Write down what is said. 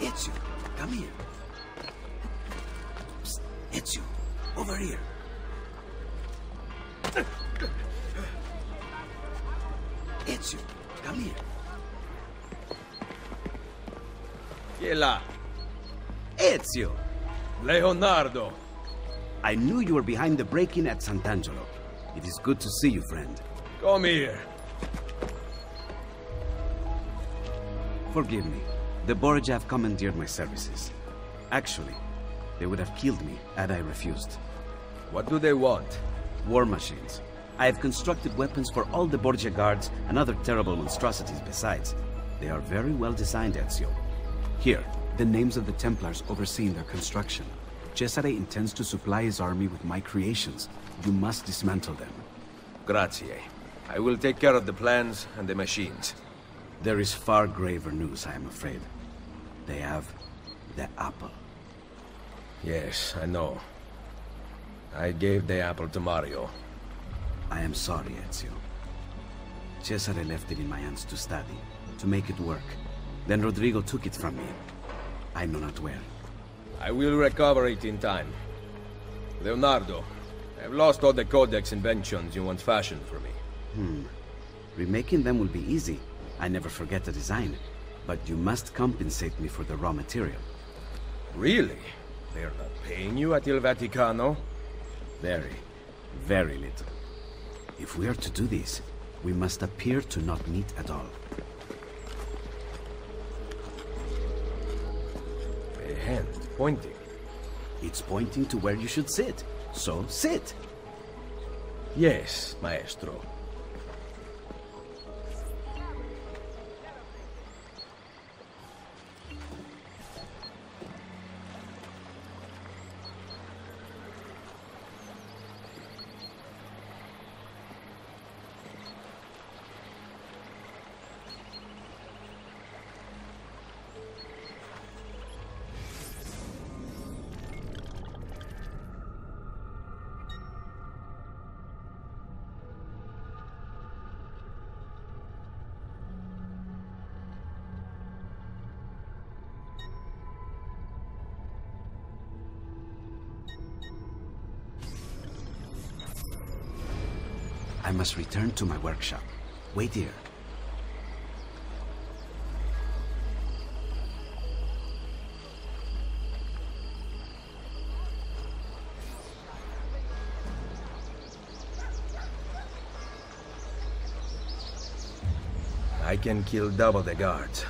Ezio, come here. Ezio, over here. Ezio, come here. Chi là? Ezio! Leonardo! I knew you were behind the break-in at Sant'Angelo. It is good to see you, friend. Come here. Forgive me. The Borgia have commandeered my services. Actually, they would have killed me had I refused. What do they want? War machines. I have constructed weapons for all the Borgia guards and other terrible monstrosities besides. They are very well designed, Ezio. Here, the names of the Templars overseeing their construction. Cesare intends to supply his army with my creations. You must dismantle them. Grazie. I will take care of the plans and the machines. There is far graver news, I am afraid. They have the apple. Yes, I know. I gave the apple to Mario. I am sorry, Ezio. Cesare left it in my hands to study, to make it work. Then Rodrigo took it from me. I know not where. I will recover it in time. Leonardo, I've lost all the Codex inventions you once fashioned for me. Hmm. Remaking them will be easy. I never forget the design. But you must compensate me for the raw material. Really? They're not paying you at Il Vaticano? Very, very little. If we are to do this, we must appear to not meet at all. A hand pointing. It's pointing to where you should sit. So sit. Yes, maestro. I must return to my workshop. Wait here. I can kill double the guards.